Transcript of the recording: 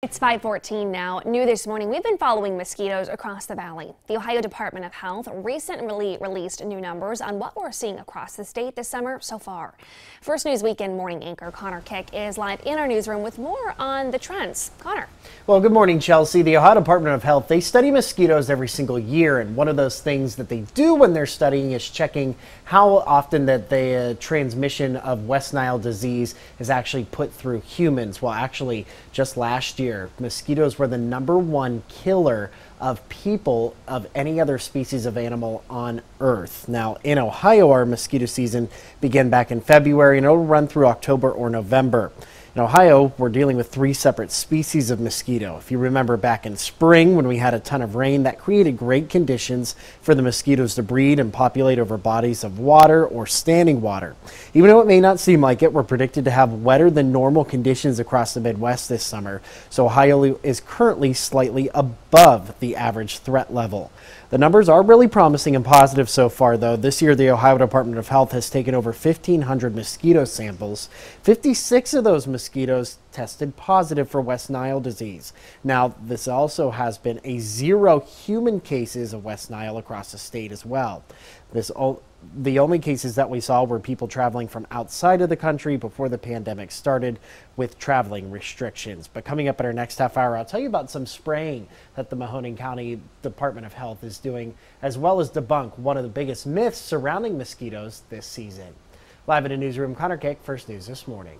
It's 514 now. New this morning, we've been following mosquitoes across the valley. The Ohio Department of Health recently released new numbers on what we're seeing across the state this summer so far. First News Weekend morning anchor Connor Kick is live in our newsroom with more on the trends. Connor. Well, good morning, Chelsea. The Ohio Department of Health, they study mosquitoes every single year. And one of those things that they do when they're studying is checking how often that the uh, transmission of West Nile disease is actually put through humans. Well, actually, just last year, mosquitoes were the number one killer of people of any other species of animal on Earth. Now, in Ohio, our mosquito season began back in February and it'll run through October or November. In Ohio, we're dealing with three separate species of mosquito. If you remember back in spring when we had a ton of rain, that created great conditions for the mosquitoes to breed and populate over bodies of water or standing water. Even though it may not seem like it, we're predicted to have wetter than normal conditions across the Midwest this summer. So Ohio is currently slightly above the average threat level. The numbers are really promising and positive so far, though. This year, the Ohio Department of Health has taken over 1,500 mosquito samples. 56 of those mosquitoes tested positive for West Nile disease. Now, this also has been a zero human cases of West Nile across the state as well. This the only cases that we saw were people traveling from outside of the country before the pandemic started with traveling restrictions. But coming up in our next half hour, I'll tell you about some spraying that the Mahoning County Department of Health is doing, as well as debunk one of the biggest myths surrounding mosquitoes this season. Live in a newsroom, Connor Kick, First News This Morning.